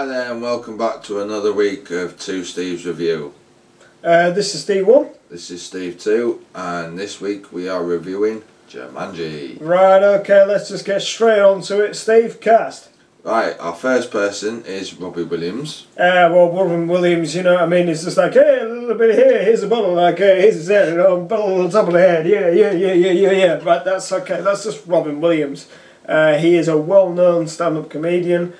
Hi there and welcome back to another week of Two Steve's Review. Uh, this is Steve One. This is Steve 2 and this week we are reviewing Jumanji. Right, okay, let's just get straight on to it. Steve, cast. Right, our first person is Robbie Williams. Uh, well, Robin Williams, you know what I mean? It's just like, hey, a little bit here, here's a bottle, like, hey, here's his head, you know, bottle on top of the head, yeah, yeah, yeah, yeah, yeah, yeah. Right, that's okay, that's just Robin Williams. Uh, he is a well-known stand-up comedian,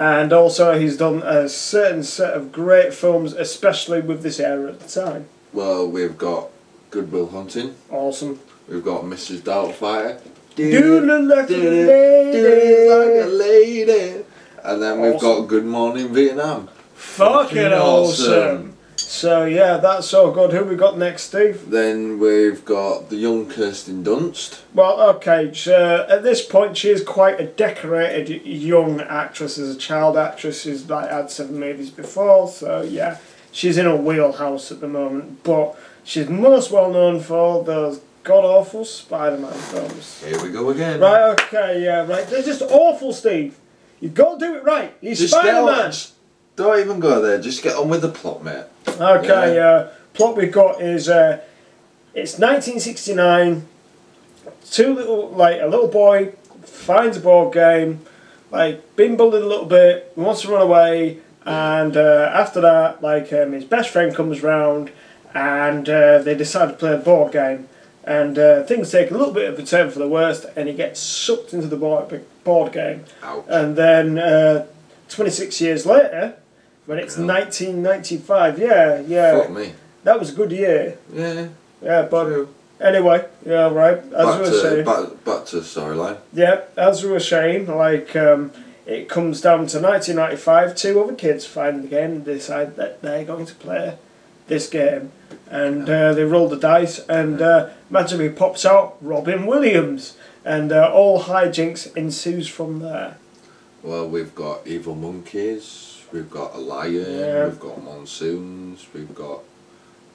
and also he's done a certain set of great films, especially with this era at the time. Well, we've got Goodwill Hunting. Awesome. We've got Mrs. Doubtfire. You look like a Do it like a lady. lady. And then we've got Good Morning Vietnam. Fucking Fucking awesome. awesome. So yeah, that's all good. Who we got next, Steve? Then we've got the young Kirsten Dunst. Well, okay. So uh, at this point, she is quite a decorated young actress. As a child actress, she's like had seven movies before. So yeah, she's in a wheelhouse at the moment. But she's most well known for those god awful Spider-Man films. Here we go again. Right. Okay. Yeah. Right. They're just awful, Steve. You've got to do it right. He's Just get on- Spider-Man. Don't even go there. Just get on with the plot, mate. Okay, uh, plot we've got is uh, it's 1969. Two little, like a little boy finds a board game, like been bullied a little bit, wants to run away, and uh, after that, like um, his best friend comes round, and uh, they decide to play a board game, and uh, things take a little bit of a turn for the worst, and he gets sucked into the board board game, Ouch. and then uh, 26 years later. When it's Hell. 1995, yeah, yeah. Fuck me. That was a good year. Yeah. Yeah, but True. anyway, yeah, right. As Back we were to, saying, back, back to the storyline. yeah, as we were saying, like um, it comes down to 1995. Two other kids find the game and decide that they're going to play this game, and uh, they roll the dice, and uh, magically pops out Robin Williams, and uh, all hijinks ensues from there. Well, we've got evil monkeys. We've got a lion. Yeah. We've got monsoons. We've got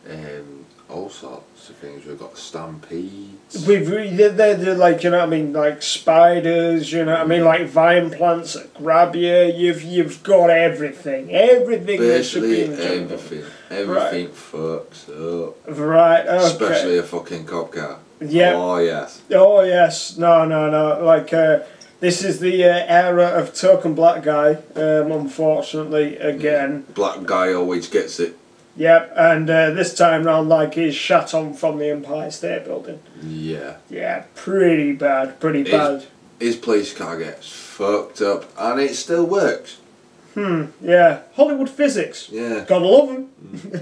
um, all sorts of things. We've got stampedes. We've they're, they're, like you know what I mean like spiders you know what I mean like vine plants that grab you you've you've got everything everything that should be Basically in the jungle. everything. Everything fucks up. right okay Especially a fucking cop car. yeah Oh yes. oh yes no no no like uh, this is the uh, era of token black guy um, unfortunately again Black guy always gets it. yep and uh, this time round like he's shot on from the Empire State Building Yeah. yeah pretty bad pretty Is- bad His police car gets fucked up, and it still works. hmm yeah Hollywood physics Yeah. gotta love them.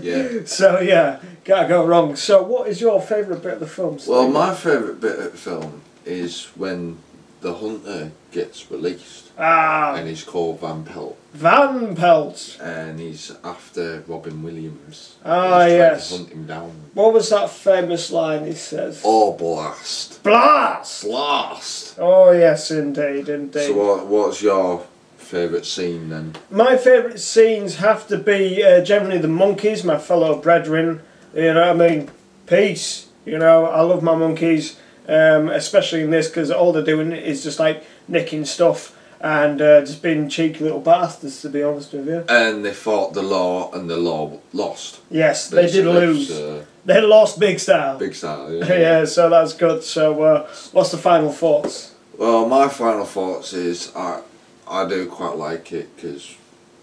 Yeah. So yeah, can't go wrong. So what is your favourite bit of the film? Steve? Well, my favourite bit of the film is when the hunter gets released, ah and he's called Van Pelt, Van Pelt. and he's after Robin Williams. Ah, He's yes. To hunt him down. What was that famous line he says? Oh, blast! Blast. Blast! Oh yes, indeed, indeed. So, what, what's your favourite scene then? My favourite scenes have to be uh, generally the monkeys, my fellow brethren. You know, I mean, peace. You know, I love my monkeys, um, especially in this because all they're doing is just like nicking stuff and uh, just being cheeky little bastards. To be honest with you. And they fought the law, and the law lost. Yes, they did lose. so, They lost big style. big style. Yeah. Yeah. so that's good. So, uh, what's the final thoughts? Well, my final thoughts is I I do quite like it because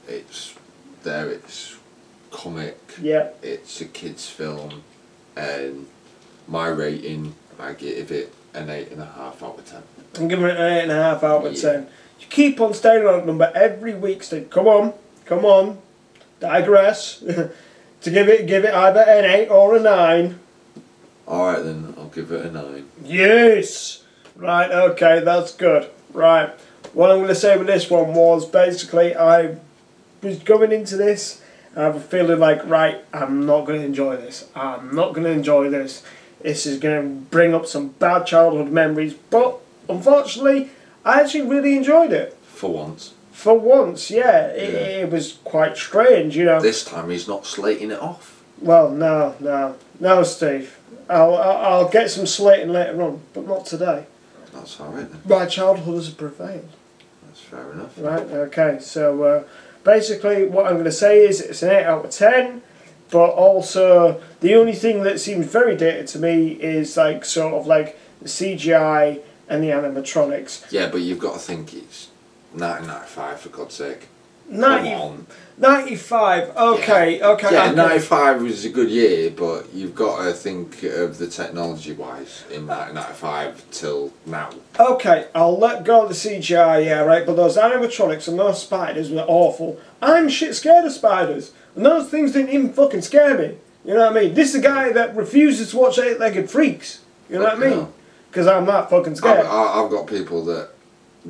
it's there. It's comic. Yeah, It's a kids' film, and my rating I give it an eight and a half out of ten. I'm giving it an eight and a half out of Yeah. ten. You keep on staying on that number every week, Steve. Come on, come on, digress. to give it, give it either an eight or a nine. All right then, I'll give it a nine. Yes. Right. Okay, that's good. Right. What I'm going to say with this one was basically I was going into this. I have a feeling like right, I'm not going to enjoy this. I'm not going to enjoy this. This is going to bring up some bad childhood memories. But unfortunately, I actually really enjoyed it. For once, For once, yeah, it, Yeah. it was quite strange, you know. this time he's not slating it off. Well, no, no, no, Steve. I'll, I'll I'll get some slating later on, but not today. That's all right then. My childhood has prevailed. That's fair enough. Right, okay, so uh, basically, what I'm going to say is it's an 8 out of 10, but also the only thing that seems very dated to me is like sort of like the CGI and the animatronics. Yeah, but you've got to think it's 1995 for God's sake. 90, 95, okay, okay. Yeah, okay. 95 was a good year, but you've got to think of the technology wise in 1995 till now. Okay, I'll let go of the CGI, yeah, right, but those animatronics and those spiders were awful. I'm shit scared of spiders, and those things didn't even fucking scare me. You know what I mean? This is a guy that refuses to watch Eight Legged Freaks. You know what I mean? Because I'm not fucking I've, scared. I've got people that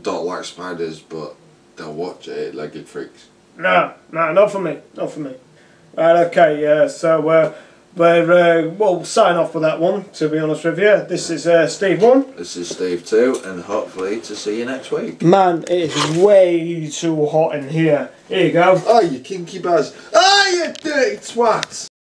don't like spiders, but they'll watch eight legged freaks. No, no, not for me, not for me. Right, okay, yeah, so uh, we're, uh, we'll sign off with that one, to be honest with you. This is uh, Steve 1. This is Steve 2, and hopefully to see you next week. Man, it is way too hot in here. Here you go. Oh, you kinky buzz. Ah, you dirty twat!